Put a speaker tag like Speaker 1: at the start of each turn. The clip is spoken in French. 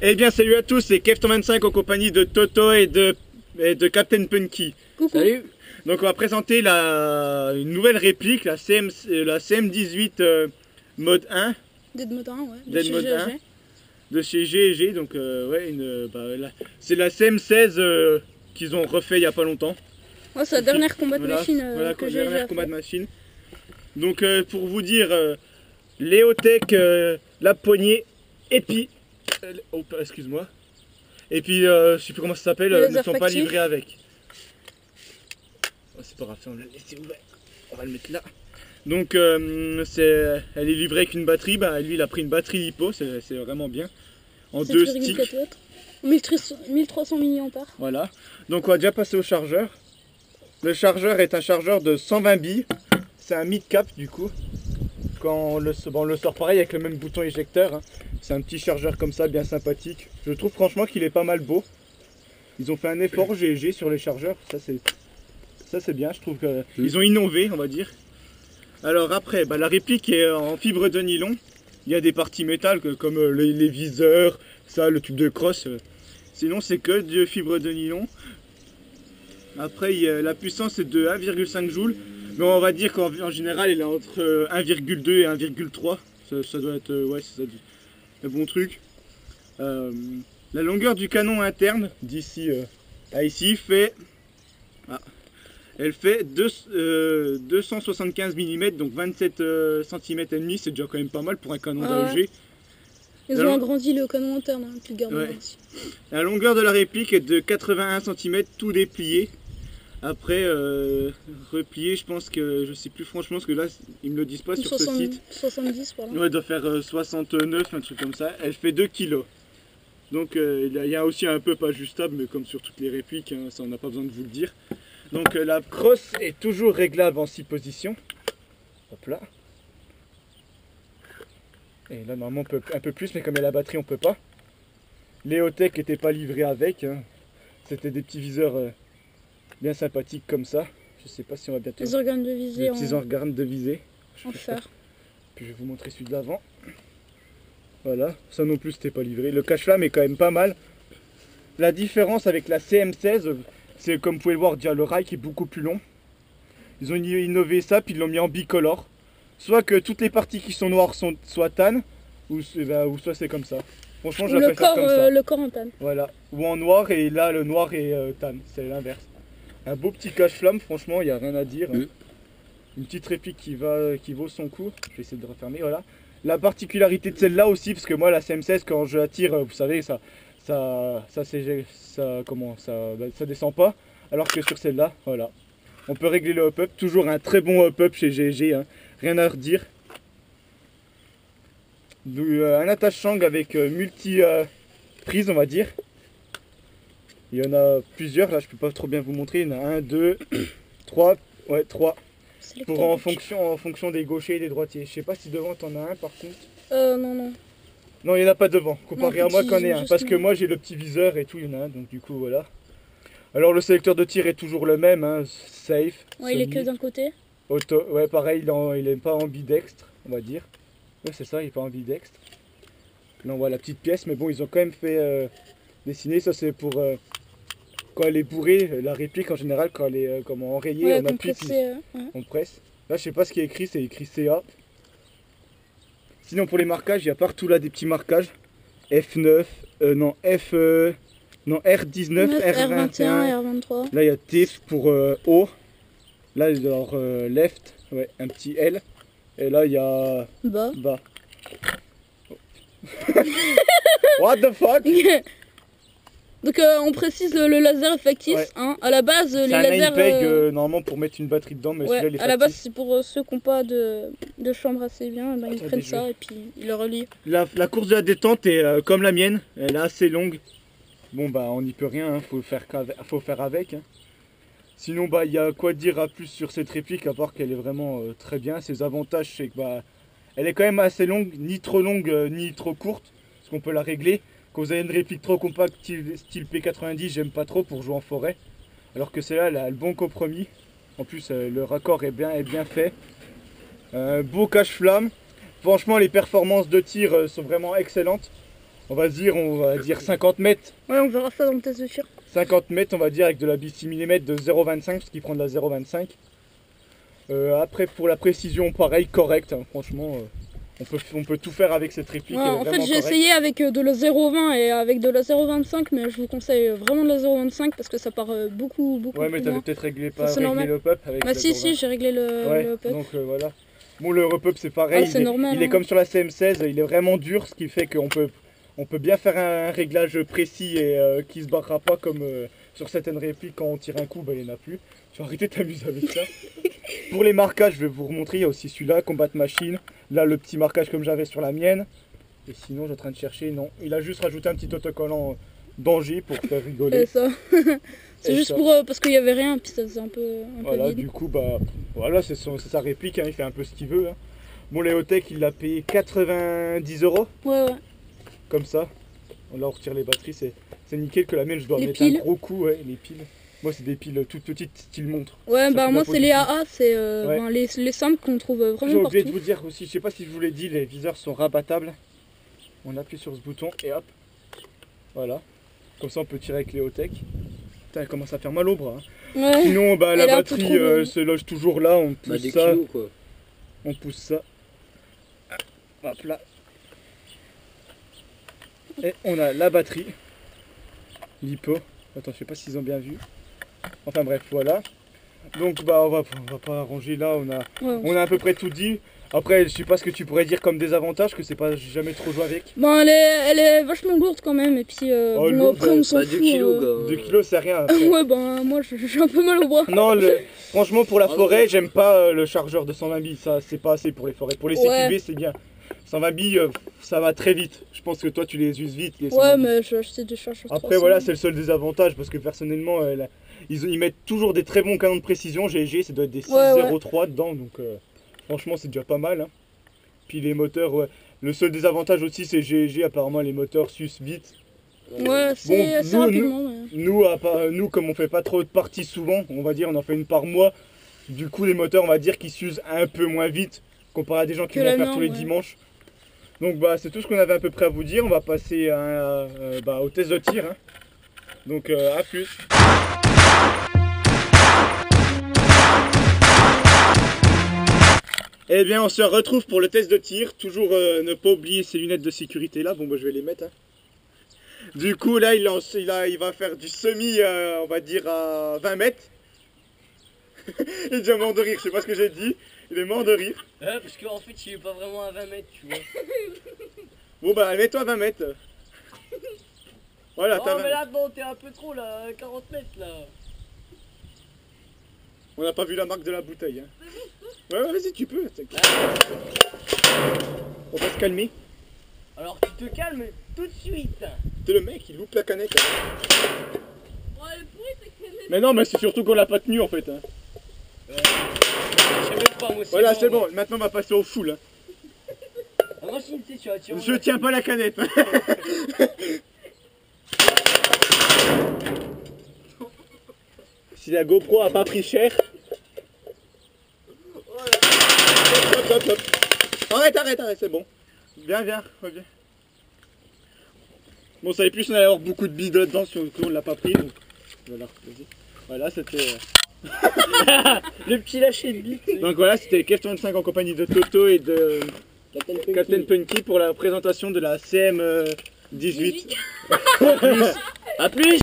Speaker 1: Eh bien, salut à tous, c'est Kev125 en compagnie de Toto et de, et de Captain Punky.
Speaker 2: Coucou.
Speaker 1: Salut. Donc, on va présenter la, une nouvelle réplique, la, CM, la CM18 euh, mode 1
Speaker 2: Dead Mode 1, ouais. de
Speaker 1: Dead
Speaker 2: chez
Speaker 1: Mode
Speaker 2: GG.
Speaker 1: 1. de chez GG. Donc, euh, ouais, une, bah, c'est la CM16 euh, qu'ils ont refait il y a pas longtemps.
Speaker 2: Ouais, c'est la dernière combat de
Speaker 1: Voilà,
Speaker 2: machine euh,
Speaker 1: voilà,
Speaker 2: que j'ai
Speaker 1: combat de machine. Donc euh, pour vous dire, euh, Léotech, euh, la poignée, et puis, euh, oh, excuse-moi, et puis euh, je sais plus comment ça s'appelle,
Speaker 2: Le
Speaker 1: euh, ne
Speaker 2: laser
Speaker 1: sont pas livrés avec. Oh, c'est pas grave, ça, on l'a laissé ouvert. On va le mettre là. Donc euh, c'est, elle est livrée avec une batterie. Bah, lui il a pris une batterie lipo, c'est c'est vraiment bien. En deux
Speaker 2: 7,4
Speaker 1: sticks.
Speaker 2: watts. 1300 1300 mAh.
Speaker 1: Voilà. Donc on va déjà passer au chargeur. Le chargeur est un chargeur de 120 billes. C'est un mid-cap du coup. Quand on le, bon, on le sort pareil avec le même bouton éjecteur. hein. C'est un petit chargeur comme ça, bien sympathique. Je trouve franchement qu'il est pas mal beau. Ils ont fait un effort GG sur les chargeurs. Ça c'est ça c'est bien. Je trouve qu'ils ont innové, on va dire. Alors après, bah, la réplique est en fibre de nylon. Il y a des parties métal comme euh, les, les viseurs, ça, le tube de crosse. euh, Sinon, c'est que de fibre de nylon. Après, la puissance est de 1,5 joules. Mais on va dire qu'en en général, elle est entre euh, 1,2 et 1,3. Ça, ça doit être euh, ouais, c'est ça, du- un bon truc. Euh, la longueur du canon interne d'ici euh, à ici fait. ah, elle fait deux- euh, 275 mm, donc 27 cm et demi. C'est déjà quand même pas mal pour un canon
Speaker 2: Ah ouais.
Speaker 1: d'AEG.
Speaker 2: Ils ont agrandi le canon interne, hein, puis le garde
Speaker 1: Ouais.
Speaker 2: aussi.
Speaker 1: La longueur de la réplique est de 81 cm, tout déplié. Après, euh, replié, je pense que je sais plus franchement, parce que là, ils me le disent pas sur ce
Speaker 2: 60
Speaker 1: site.
Speaker 2: 70 par là.
Speaker 1: Ouais, elle doit faire euh, 69, un truc comme ça. Elle fait 2 kg. Donc, euh, il y a- aussi un peu pas ajustable, mais comme sur toutes les répliques, hein, ça on n'a pas besoin de vous le dire. Donc, euh, la crosse est toujours réglable en 6 positions. Hop là. Et là, normalement, on peut un peu plus, mais comme il y a la batterie, on peut pas. Léotech n'était pas livré avec. hein. C'était des petits viseurs euh, bien sympathiques comme ça. Je sais pas si on va bientôt.
Speaker 2: Les organes de visée
Speaker 1: Les
Speaker 2: en,
Speaker 1: petits organes de visée.
Speaker 2: en fer.
Speaker 1: Puis je vais vous montrer celui de l'avant. Voilà, ça non plus c'était pas livré. Le cache-flamme est quand même pas mal. La différence avec la CM16, c'est comme vous pouvez le voir déjà le rail qui est beaucoup plus long. Ils ont innové ça puis ils l'ont mis en bicolore. Soit que toutes les parties qui sont noires sont soit tan, ou, c'est- bah, ou soit c'est comme ça. Franchement, je la
Speaker 2: le corps,
Speaker 1: comme ça.
Speaker 2: euh, le corps en tanne.
Speaker 1: Voilà, ou en noir et là le noir est euh, tan, c'est l'inverse. Un beau petit cache-flamme, franchement, il n'y a rien à dire. hein. Une petite réplique qui, va, qui vaut son coup. Je vais essayer de refermer, voilà. La particularité de celle-là aussi, parce que moi la CM16 quand je la tire, euh, vous savez, ça, ça, ça, ça, comment, ça, bah, ça descend pas. Alors que sur celle-là, voilà. On peut régler le hop-up, toujours un très bon hop-up chez GG, hein. rien à redire. Donc, euh, un attache-shang avec euh, multi euh, prise, on va dire. Il y en a plusieurs, là je peux pas trop bien vous montrer. Il y en a un, deux, trois, ouais, trois. Pour en fonction, en fonction des gauchers et des droitiers. Je sais pas si devant t'en as un par contre.
Speaker 2: Euh, non, non.
Speaker 1: Non, il n'y en a pas devant, comparé
Speaker 2: Non,
Speaker 1: à moi qu'en ai un. Parce que moi j'ai le petit viseur et tout, il y en a un, donc du coup voilà. Alors le sélecteur de tir est toujours le même, hein, safe.
Speaker 2: Ouais, il est que d'un côté.
Speaker 1: auto, ouais pareil, il, en- il est pas ambidextre, on va dire. Ouais c'est ça, il est pas ambidextre. Là on voit la petite pièce, mais bon ils ont quand même fait euh, dessiner, ça c'est pour euh, quand elle est bourrée, la réplique en général, quand elle est euh, comment enrayée,
Speaker 2: Ouais,
Speaker 1: on appuie, puis
Speaker 2: euh, ouais.
Speaker 1: on presse. Là, je sais pas ce qui est écrit, c'est écrit CA. Sinon, pour les marquages, il y a partout là des petits marquages. F9, euh, non, F, euh, non, R19, R21.
Speaker 2: R21, R23.
Speaker 1: Là, il y a T pour O. Là, il y a alors, left, ouais, un petit L. Et là, il y a
Speaker 2: Bas.
Speaker 1: bas. What the fuck?
Speaker 2: Donc euh, on précise le, le laser factice.
Speaker 1: Ouais.
Speaker 2: Hein. À la base,
Speaker 1: C'est
Speaker 2: les
Speaker 1: un
Speaker 2: lasers.
Speaker 1: peg
Speaker 2: euh,
Speaker 1: euh, normalement pour mettre une batterie dedans, mais celui-là,
Speaker 2: ouais, à la base, c'est pour euh, ceux qui n'ont pas de, de chambre assez bien. ben, ils
Speaker 1: Attendez,
Speaker 2: prennent ça et puis ils le relient.
Speaker 1: La, la course de la détente est comme la mienne, elle est assez longue. Bon bah on n'y peut rien, hein, faut, faire faut faire avec. hein. Sinon bah il y a quoi dire à plus sur cette réplique à part qu'elle est vraiment très bien. Ses avantages c'est que bah elle est quand même assez longue, ni trop longue ni trop courte, parce qu'on peut la régler. Quand vous avez une réplique trop compacte style, style P90 j'aime pas trop pour jouer en forêt. Alors que celle-là elle a le bon compromis. En plus euh, le raccord est bien, est bien fait. Un beau cache-flamme. Franchement les performances de tir euh, sont vraiment excellentes. on va dire, on va dire 50 mètres.
Speaker 2: Ouais, on verra ça dans le test de tir.
Speaker 1: 50 mètres, on va dire, avec de la bille 6 mm de 0,25, parce qu'il prend de la 0,25. Euh, après, pour la précision, pareil, correct, hein, franchement. euh, on, peut, on peut tout faire avec cette réplique.
Speaker 2: Ouais, en fait, j'ai essayé avec euh, de la 0,20 et avec de la 0,25, mais je vous conseille vraiment de la 0,25 parce que ça part euh, beaucoup, beaucoup
Speaker 1: Ouais, mais t'avais peut-être réglé, pas
Speaker 2: c'est
Speaker 1: réglé le pop avec
Speaker 2: Bah si,
Speaker 1: 0,20.
Speaker 2: si, j'ai réglé le,
Speaker 1: Ouais,
Speaker 2: le pop.
Speaker 1: donc euh, voilà. Bon, le repop c'est pareil,
Speaker 2: Ah, c'est
Speaker 1: il, est,
Speaker 2: normal,
Speaker 1: il est
Speaker 2: hein.
Speaker 1: comme sur la CM16, il est vraiment dur, ce qui fait qu'on peut, on peut bien faire un réglage précis et euh, qui se barrera pas comme euh, sur certaines répliques quand on tire un coup, bah, il n'y en a plus. Tu vas arrêter de t'amuser avec ça. Pour les marquages, je vais vous remontrer, il y a aussi celui-là, Combat Machine. Là, le petit marquage comme j'avais sur la mienne. Et sinon, je suis en train de chercher, non. Il a juste rajouté un petit autocollant danger pour faire rigoler.
Speaker 2: ça. c'est juste
Speaker 1: ça.
Speaker 2: pour euh, parce qu'il y avait rien, puis ça faisait un peu, un peu
Speaker 1: Voilà,
Speaker 2: vide.
Speaker 1: du coup, bah, voilà, c'est sa réplique, hein, il fait un peu ce qu'il veut. hein. Bon, Léotech, il l'a payé 90 euros,
Speaker 2: Ouais, ouais.
Speaker 1: comme ça. Là, on retire les batteries, c'est c'est nickel que la mienne, je dois
Speaker 2: Les
Speaker 1: mettre
Speaker 2: piles.
Speaker 1: un gros coup, ouais, les piles. Moi, c'est des piles toutes petites, style montre.
Speaker 2: Ouais,
Speaker 1: Ça
Speaker 2: bah moi c'est les. AA, c'est euh,
Speaker 1: Ouais.
Speaker 2: ben, les, les simples qu'on trouve euh,
Speaker 1: J'ai
Speaker 2: vraiment
Speaker 1: oublié de vous dire aussi, je sais pas si je vous l'ai dit, les viseurs sont rabattables. On appuie sur ce bouton et hop, voilà. Comme ça, on peut tirer avec Léotech. Putain, elle commence à faire mal au bras. hein.
Speaker 2: Ouais.
Speaker 1: Sinon, bah, la batterie euh, se loge toujours là, on
Speaker 3: Bah,
Speaker 1: pousse
Speaker 3: des
Speaker 1: ça.
Speaker 3: kilos quoi.
Speaker 1: On pousse ça. Hop là. Et on a la batterie. L'hypo. Attends, je sais pas s'ils ont bien vu. Enfin bref, voilà. Donc bah on va, on va pas ranger là, on a,
Speaker 2: Ouais.
Speaker 1: on a à peu près tout dit. Après, je sais pas ce que tu pourrais dire comme désavantage, que c'est pas j'ai jamais trop joué avec.
Speaker 2: Bon, elle est, elle est vachement lourde quand même, et puis euh,
Speaker 1: Oh,
Speaker 2: bon, après on s'en fout.
Speaker 3: 2 kilos
Speaker 2: euh.
Speaker 3: gars.
Speaker 1: 2 kilos c'est rien.
Speaker 2: ouais, bah moi j'ai un peu mal au bras.
Speaker 1: Non, le- franchement pour la forêt, j'aime pas euh, le chargeur de 120 billes, ça c'est pas assez pour les forêts. Pour les
Speaker 2: Ouais.
Speaker 1: CQB c'est bien. 120 billes, euh, ça va très vite. Je pense que toi tu les uses vite. Les 120
Speaker 2: Ouais, mais j'ai acheté des chargeurs
Speaker 1: Après
Speaker 2: 300.
Speaker 1: voilà, c'est le seul désavantage parce que personnellement, euh, la- ils, ils mettent toujours des très bons canons de précision. GG, ça doit être des
Speaker 2: Ouais,
Speaker 1: 603 dedans, donc euh, franchement c'est déjà pas mal. hein. Puis les moteurs, ouais. Le seul désavantage aussi c'est GG, apparemment les moteurs s'usent vite.
Speaker 2: Ouais, c'est
Speaker 1: Bon,
Speaker 2: assez
Speaker 1: nous,
Speaker 2: rapidement.
Speaker 1: Nous, à part- nous, comme on fait pas trop de parties souvent, on va dire on en fait une par mois, du coup les moteurs on va dire qu'ils s'usent un peu moins vite comparé à des gens qui
Speaker 2: Que
Speaker 1: vont faire tous les
Speaker 2: ouais.
Speaker 1: dimanches. Donc bah c'est tout ce qu'on avait à peu près à vous dire, on va passer à, euh, bah, au test de tir. hein. Donc euh, à plus. Eh bien on se retrouve pour le test de tir, toujours euh, ne pas oublier ces lunettes de sécurité là, bon bah je vais les mettre. hein. Du coup, là, il, lance- il, a- il va faire du semi, euh, on va dire, à 20 mètres. il est déjà mort de rire, je sais pas ce que j'ai dit. Il est mort de rire.
Speaker 3: Ouais, parce qu'en fait, il est pas vraiment à 20 mètres, tu vois.
Speaker 1: Bon, bah, mets-toi à 20 mètres. Voilà, t'as
Speaker 3: Oh,
Speaker 1: 20
Speaker 3: mais là, bon, t'es un peu trop là, 40 mètres là.
Speaker 1: On n'a pas vu la marque de la bouteille. Hein. Ouais, ouais, vas-y, tu peux. On va se calmer.
Speaker 3: Alors, tu te calmes tout de suite.
Speaker 1: T'es le mec, il loupe la canette.
Speaker 2: Le bruit,
Speaker 1: Mais non, mais c'est surtout qu'on l'a pas tenu en fait. hein.
Speaker 3: Pas, moi,
Speaker 1: Voilà, c'est bon. Maintenant, on va passer au full. hein.
Speaker 3: Moi, si, tu sais, tu vas tirer.
Speaker 1: Je tiens pas la canette. si la GoPro a pas pris cher. Hop, hop, hop. Arrête, arrête, arrête, c'est bon. Viens, viens, reviens. Bon, ça est plus, on allait avoir beaucoup de billes dedans si on on l'a pas pris. Donc, voilà, vas-y. Voilà, c'était. euh,
Speaker 3: Le petit lâcher de bite.
Speaker 1: Donc voilà, c'était KF25 en compagnie de Toto et de
Speaker 3: Captain Punky.
Speaker 1: Captain Punky pour la présentation de la CM euh, 18.
Speaker 3: A plus